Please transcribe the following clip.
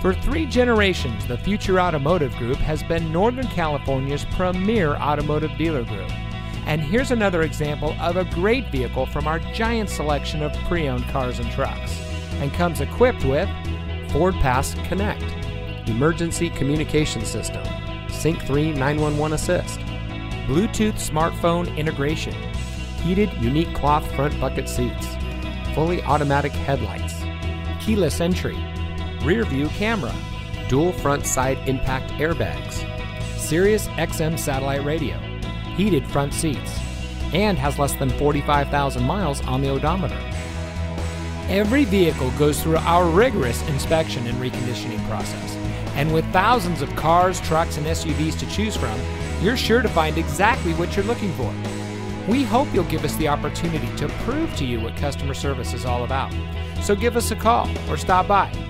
For three generations, the Future Automotive Group has been Northern California's premier automotive dealer group. And here's another example of a great vehicle from our giant selection of pre owned cars and trucks. And comes equipped with Ford Pass Connect, Emergency Communication System, Sync 3 911 Assist, Bluetooth smartphone integration, heated unique cloth front bucket seats, fully automatic headlights, keyless entry, rear view camera, dual front side impact airbags, Sirius XM satellite radio, heated front seats, and has less than 45,000 miles on the odometer. Every vehicle goes through our rigorous inspection and reconditioning process. And with thousands of cars, trucks, and SUVs to choose from, you're sure to find exactly what you're looking for. We hope you'll give us the opportunity to prove to you what customer service is all about. So give us a call or stop by.